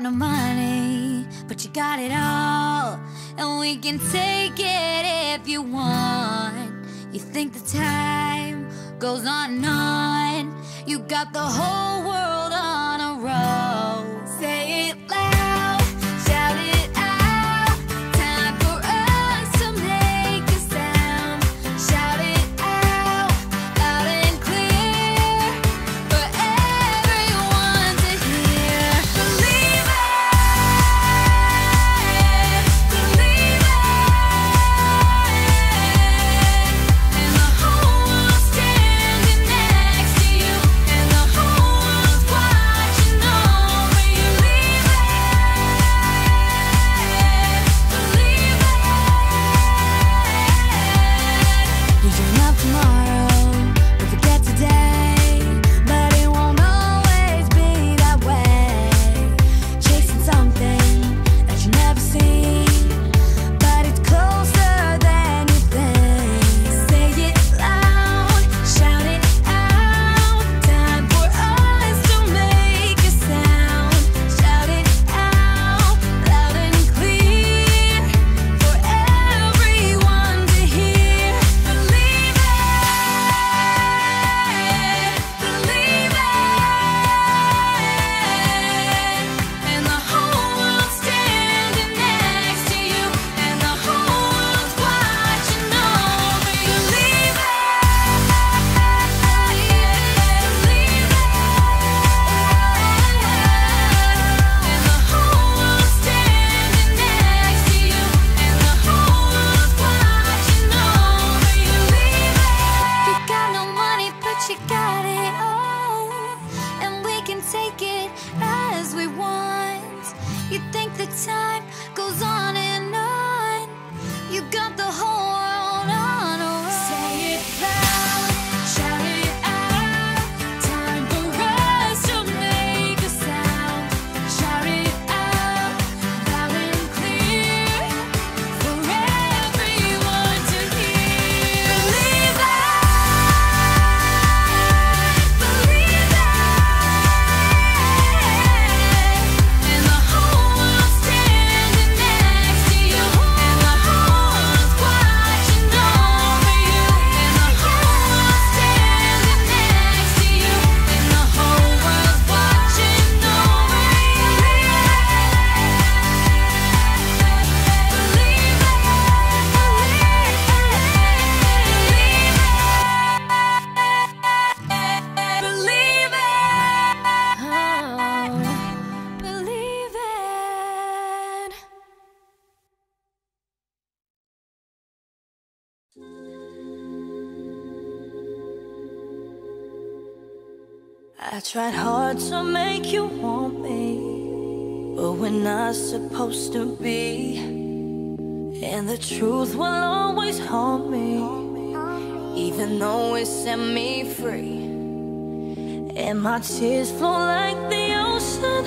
Got no money, but you got it all. And we can take it if you want. You think the time goes on and on. You got the whole world on tried hard to make you want me, but we're not supposed to be. And the truth will always haunt me, even though it set me free. And my tears flow like the ocean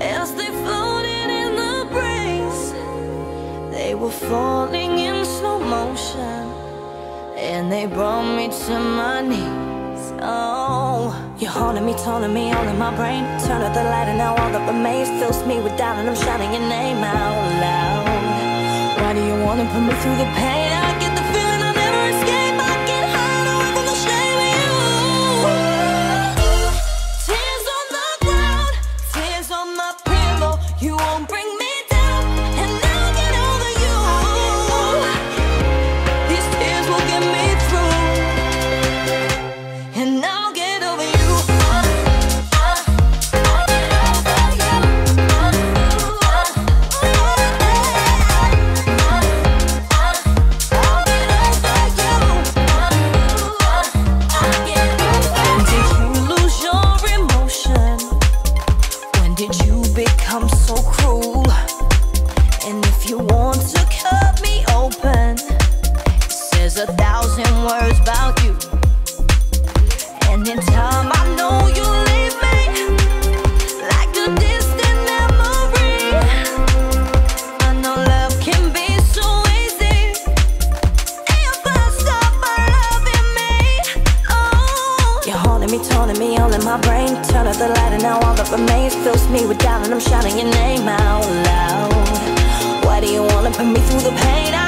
as they floated in the breeze. They were falling in slow motion, and they brought me to my knees. Oh. You're haunting me, taunting me, all in my brain Turn out the light and now all that remains Fills me with doubt and I'm shouting your name out loud Why do you wanna put me through the pain? Me, me, all in my brain. Turn off the light, and now all that remains fills me with doubt, and I'm shouting your name out loud. Why do you wanna put me through the pain?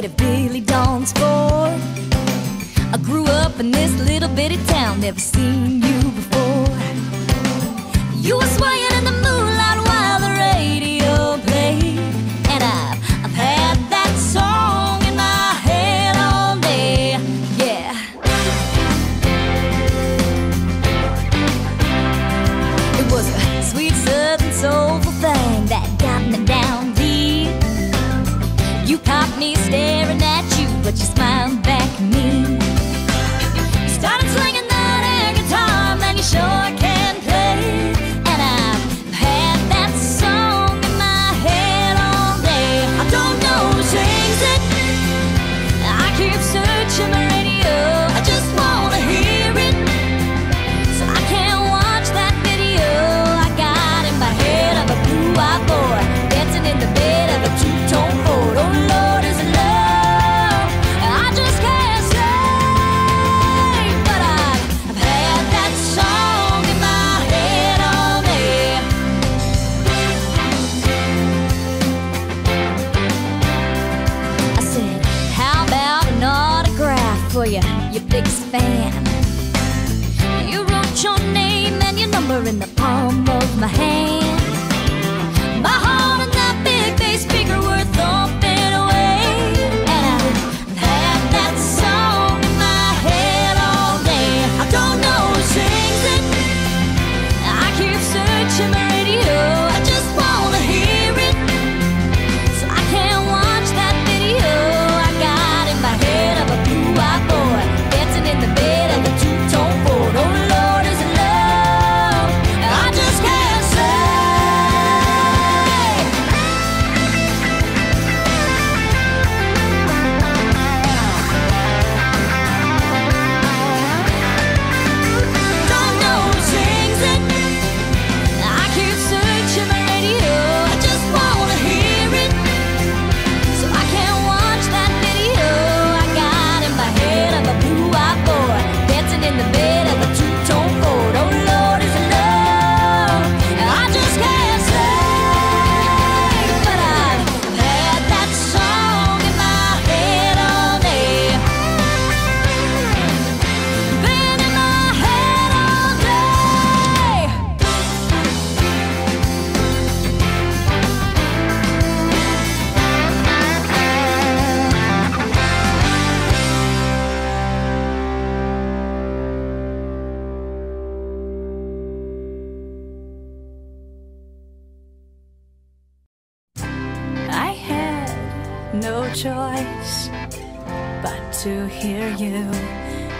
afraid of Billy Dawn's Ford. I grew up in this little bitty town, never seen you before. You were swaying. hear you.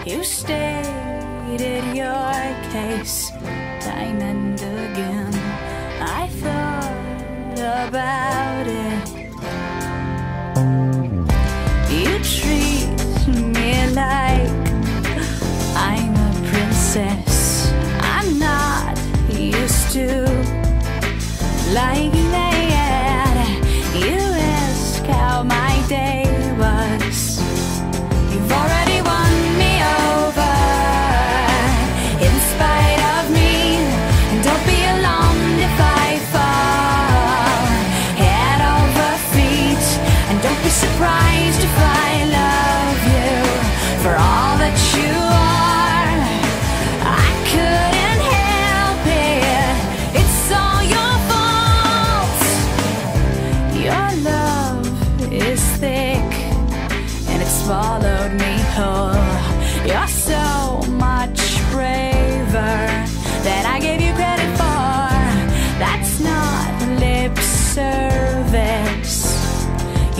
You stated your case time and again. I thought about it. You treat me like I'm a princess. I'm not used to like.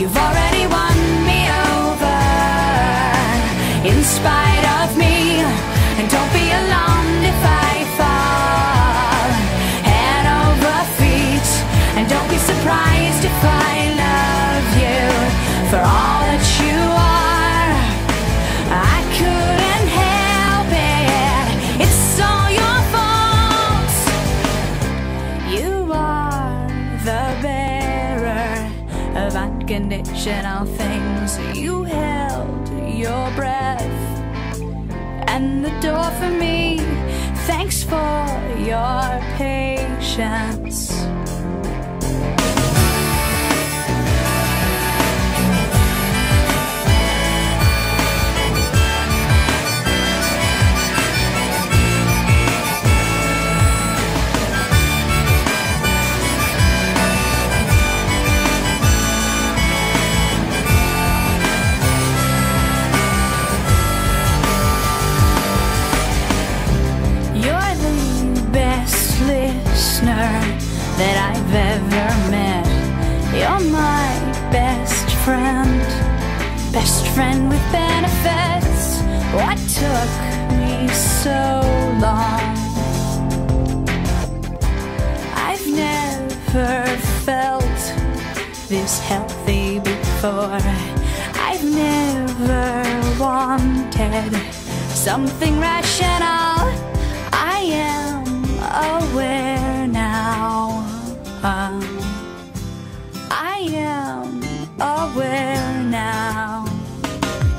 You've already condition of things. You held your breath and the door for me. Thanks for your patience. So long? I've never felt this healthy before. I've never wanted something rational. I am aware now. Um, I am aware now.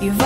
You've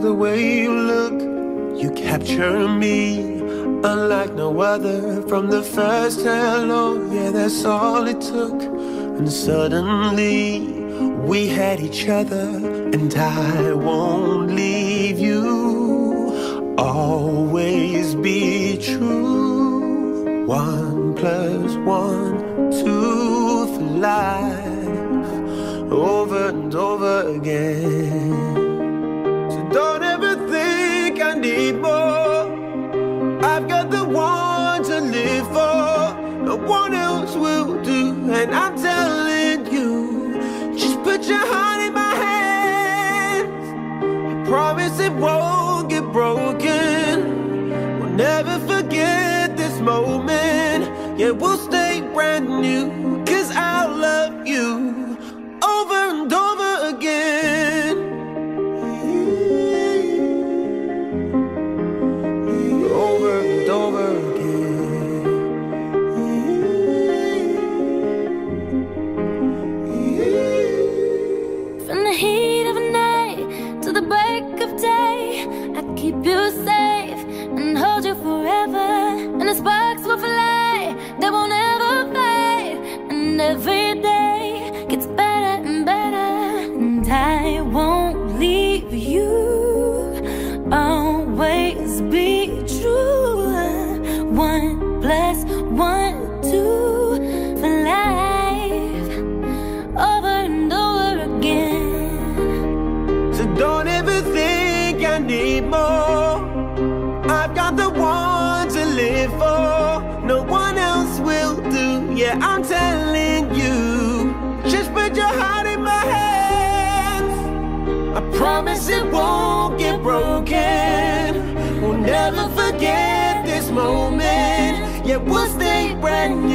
the way you look, you capture me unlike no other. From the first hello, yeah, that's all it took. And suddenly we had each other, and I won't leave you. Always be true. One plus one, two for life over and over again. The one to live for. No one else will do, and I'm telling you, just put your heart in my hands. I promise it won't get broken. We'll never forget this moment. Yeah, we'll stay brand new, need more. I've got the one to live for. No one else will do. Yeah, I'm telling you. Just put your heart in my hands. I promise it won't get broken. We'll never forget this moment. Yeah, we'll stay brand new.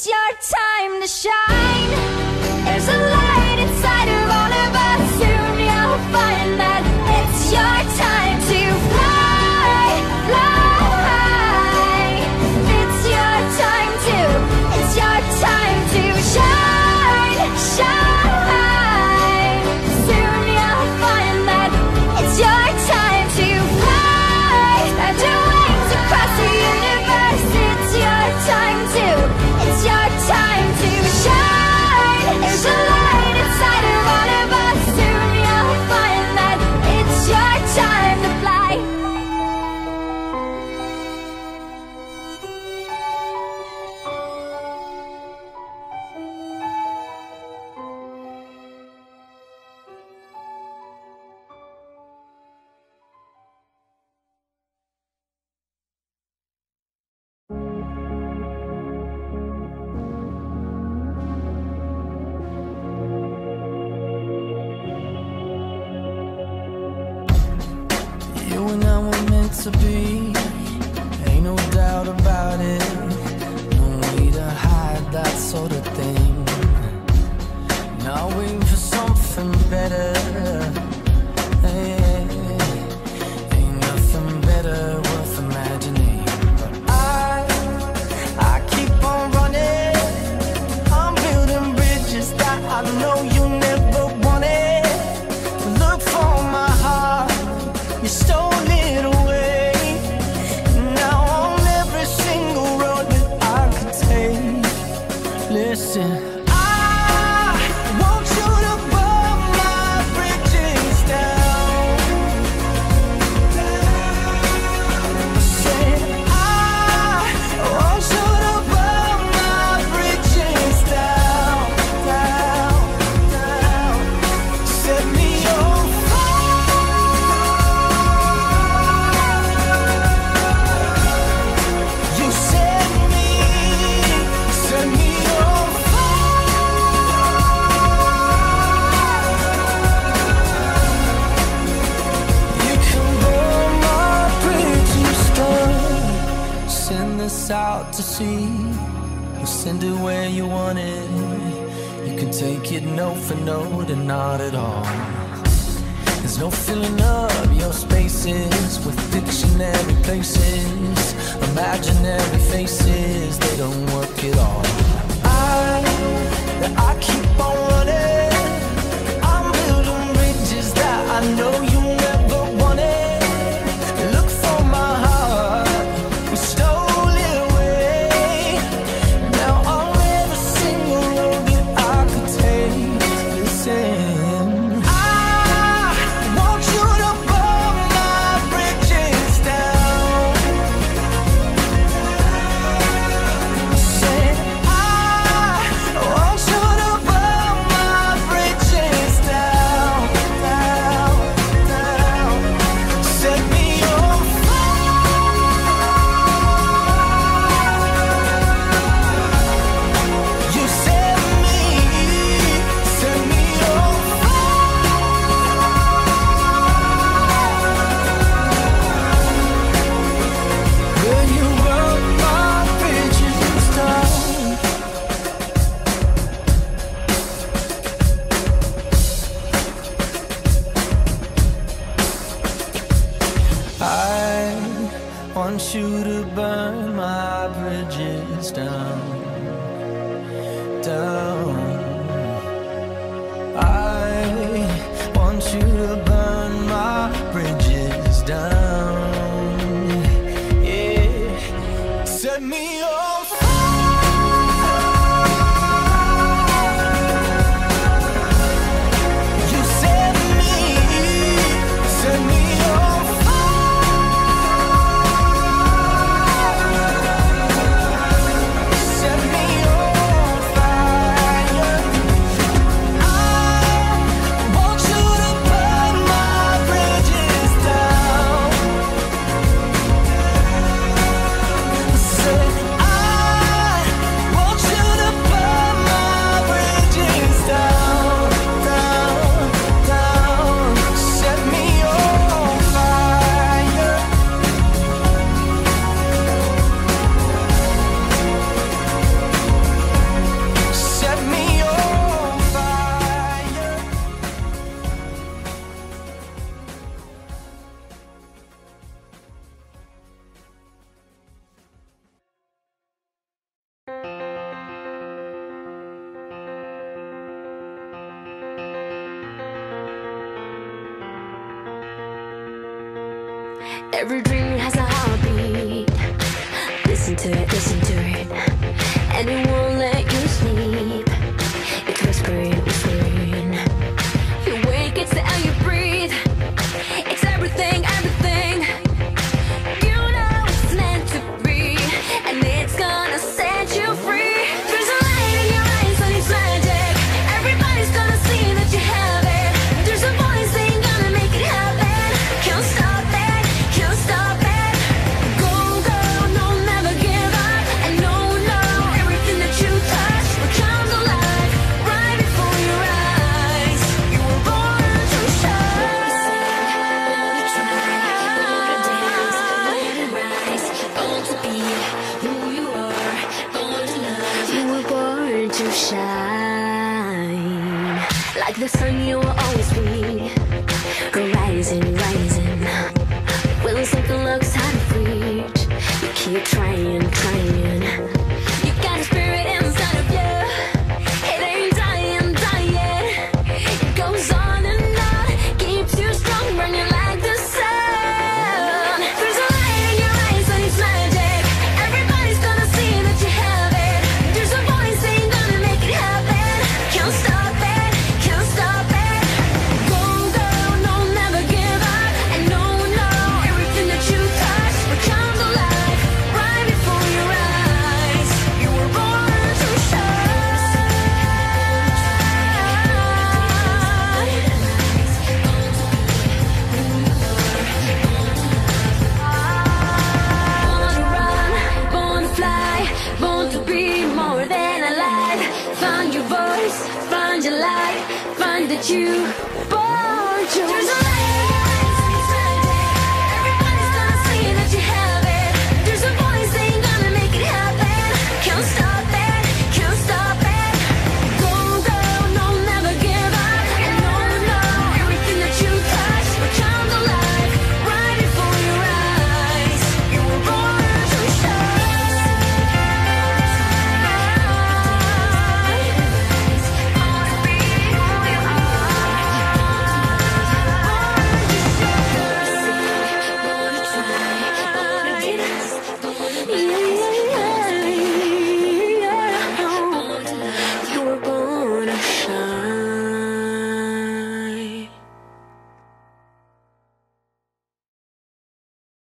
It's your time to shine. places with dictionary places, imaginary faces, they don't work at all. I, I keep on shoot a burn you.